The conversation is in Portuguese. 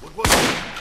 What was it?